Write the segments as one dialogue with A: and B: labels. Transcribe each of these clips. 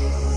A: Jesus.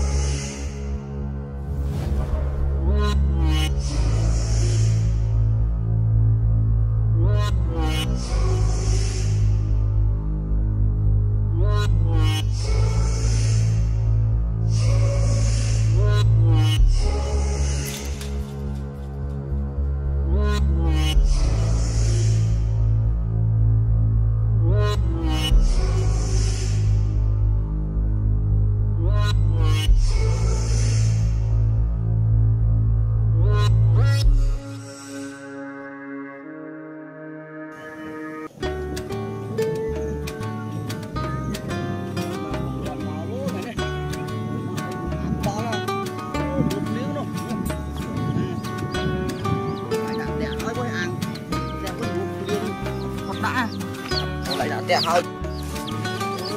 A: 点好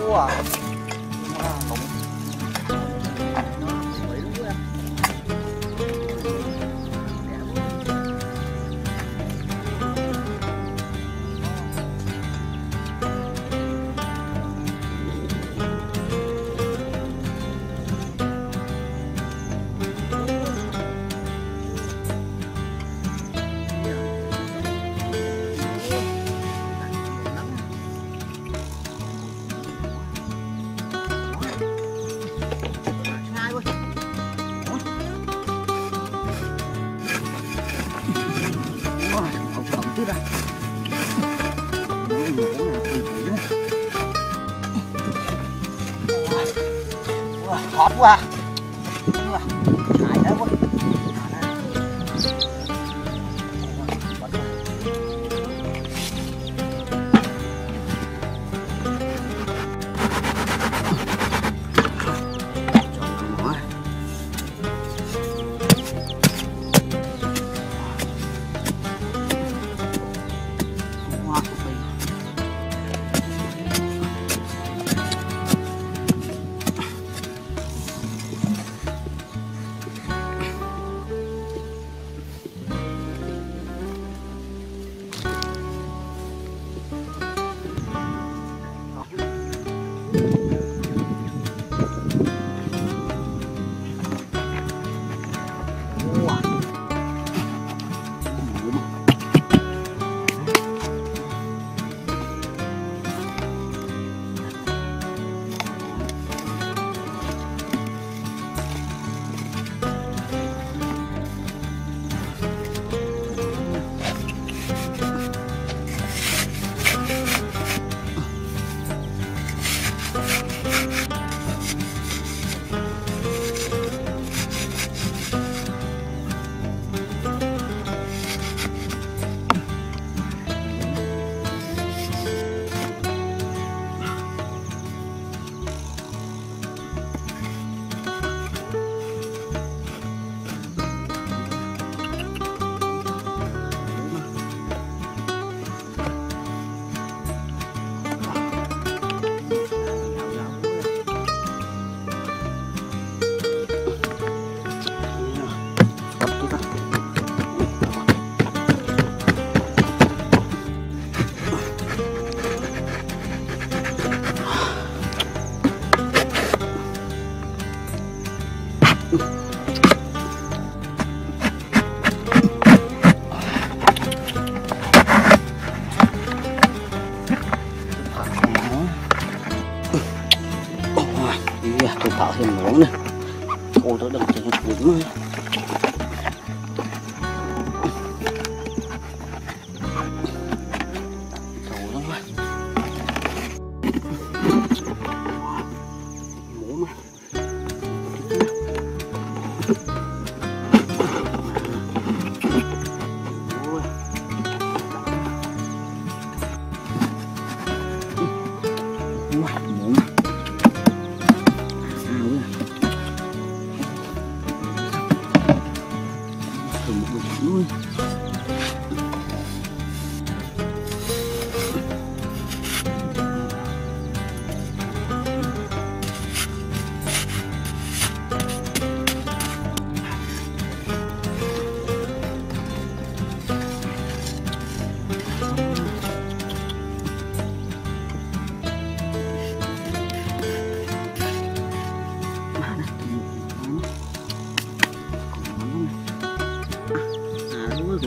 A: 哇。跑步啊。Tôi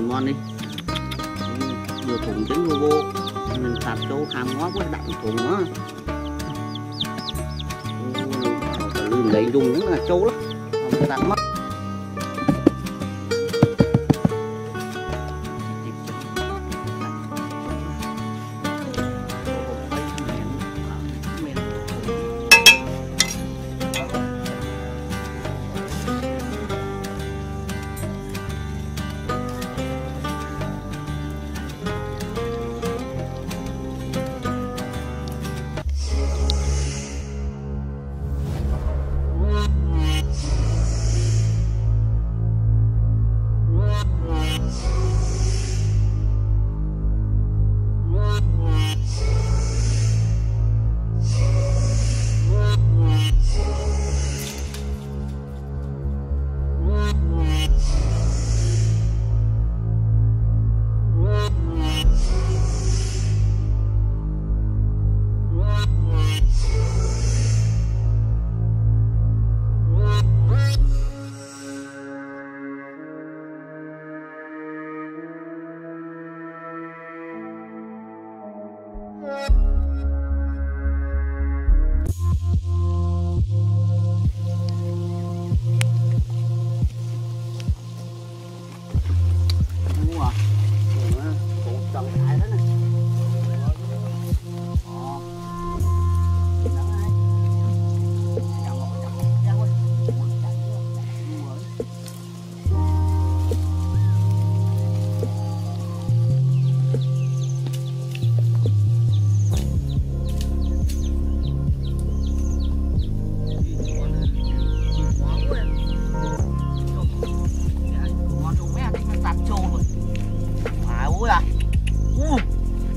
A: ngon đi. Vừa thùng trứng vô vô. Mình tạt chỗ hàm ngó quá, đặng thùng á lấy dùng cũng là trâu lắm. Không tạt mất.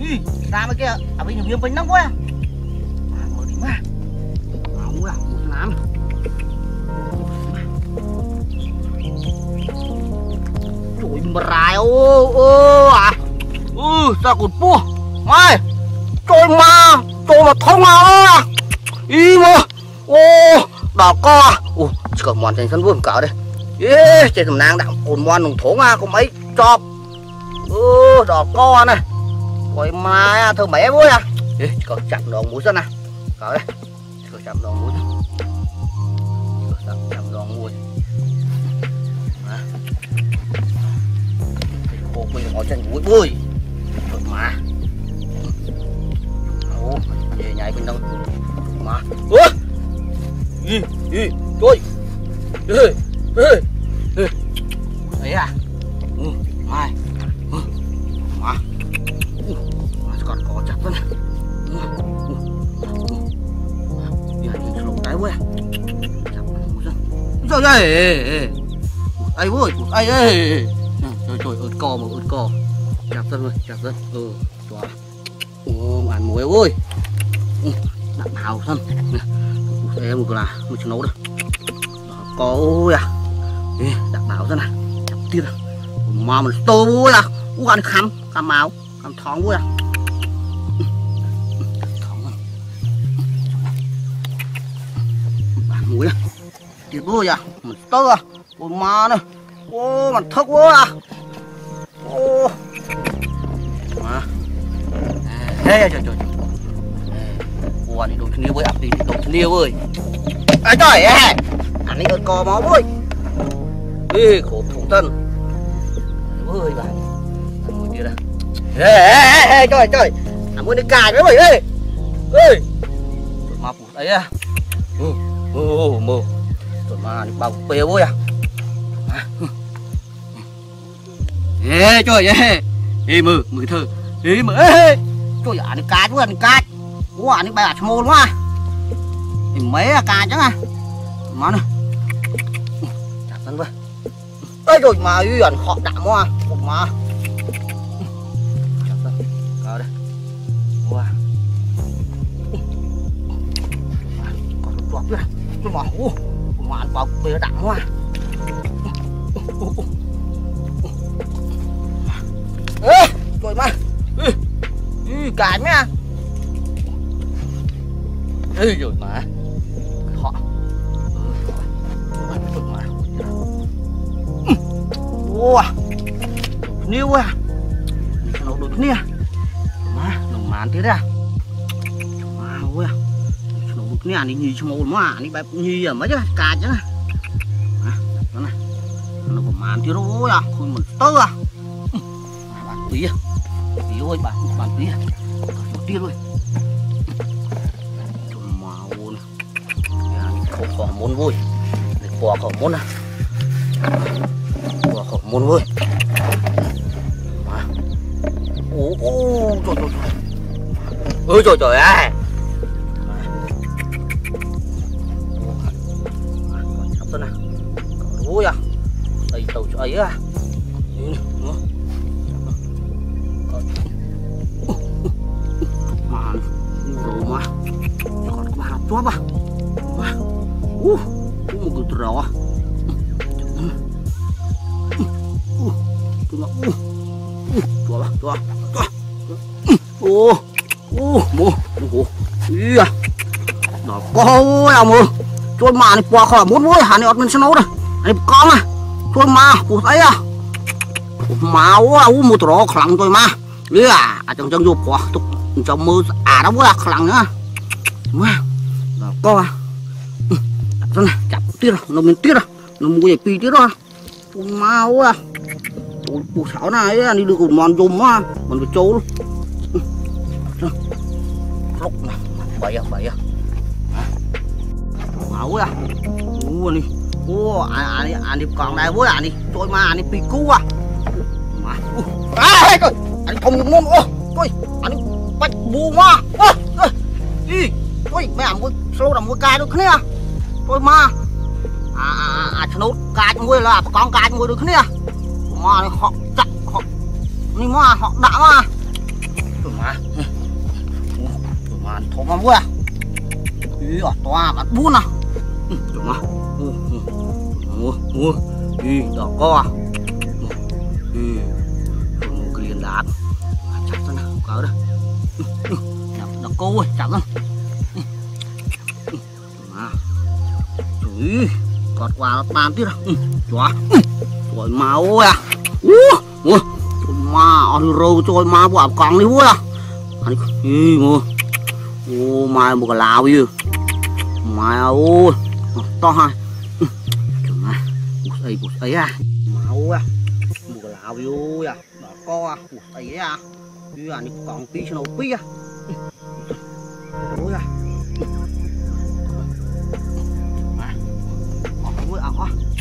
A: Ừ, ra mấy kia à bây giờ viêm bánh nóng quá. À mở đi mà nóng một lắm trời mà rài ô ô à. Ừ sao còn pua mai trời mà trời mà thông à ý mà. Ô đỏ co à. ô chỉ còn mòn thành sân vuông cỡ đây. Ê, trên thầm nang đạo cồn mòn nồng thốn à có mấy chọp ừ đỏ co này. Ôi mà thơ mẹ vui à? Ê, còn chạm đòn mũi xem nè Cỡ đây Còn chạm đòn mũi Còn đòn mũi Cô quỳ ngồi trên mũi. Vui Thật mà Ồ, về nhảy bên đâu? Mà Ủa? Ý, ý, trời Ê, ê, ê. Đấy à? Ừ, mai trời ơi ai vui ai ơi trời trời, ớt cò mà, ớt cò chặt dân rồi chặt dân ừ chó ừ ăn muối ơi đậm hào thân. Em một là một nấu được có, ôi à. Đặc bảo thân này chặt tiền à. mà mình tô vui à. U ăn khăm khăm máu khăm thóng vui à. Bố vui à? Mình tơ à? Ôi ma nữa, Ô mình thức quá à? Ô. Mà thế trời trời Ủa đi đồ thân với ập đi đồ thân yêu ơi. Trời ơi Anh ấy co máu với, Ê khổ thủ thân. Ơi anh Mũi kia đây. Ê ê ê trời trời. Anh muốn đi cài với mày ê Ê. Mà phụ đấy à. Ừ ô bao bê ôi à ê, trời ê ê mơ mơ thơ, ê mơ ê trời ạ đi cá chú đi cá quá đi quá. Thì mấy là cá chứ à. Mà nè chặt thân với ê rồi mà uy ẩn họ đạm quá. Một mà. Chặt thân cao đây. Wow còn được chuột nữa mà mà ăn vào đặng hoa, ê trời mà. Ê cái nha. Ê rồi mà. Họ. Niu à nó đột nia mà nó mán thế ra à? mà ôi à cho nó đột nhì cho một mà này bài nhì à mấy chứ, cà chứ. À đó nó có màn thế rồi à thôi mình tơ à. Bạn tí à. Tí ơi bạn bạn tí à. Một tí tia thôi mà ôi khổ khổ muốn vui để quả khổ muốn à. Quả khổ muốn vui ô ô trời trời trời. Ơi trời trời ơi. Ở dưới à mà rồi mà. Còn ba mà. Ba cũng một cái trò uh chua ba chua chua ô ô mù mù ý à. Đó có à mù chua mà này qua khỏi muốn vui hà này, ọt mình snow đây này con à chua mà cụ thấy à? Máu à u một rõ khẳng tôi mà. Lý à à trong chẳng vô qua tục trong mơ à đó quá khẳng nữa. Mà có à. Ừ, rồi này, chặt tiết rồi nó mình tiết rồi nó mua gì pi tiết rồi. Máu à. Cụ sáu này đi được một món dùng mà mình phải trốn lúc này bảy à bảy à. Máu à. U đi ủa anh anh anh đi còn đây với anh đi. Tôi mà anh đi pi cú à. Mà à coi. Anh không được môn ô coi. Anh bạch bù mà đi coi mẹ anh mua sâu làm mua cài được thế à? Tôi mà. À à à, à chân nốt cài mua là con cài mua được thế à? Mà họ chặt họ nhưng mà họ đã mà. Mà. Mà thôi mà mua à. ý à, toa bắt nè à. Ừ, mà mua mua đi đó co đi một cái liền đá chặt ra nào cỡ đó nhập nó cô ơi chặt ra mà chửi cọt qua bàn tiếp rồi chúa trời máu à mua ú mà ăn râu trời mà bỏ con đi vui à anh đi mua ô mai một cái lào gì mai ô to hai mà bút ấy bút ấy à? Máu à? Một cái vô à? Đó co à? Ấy à? Như là những con tí cho nó pi à? Ôi à. Vui ảo quá buôn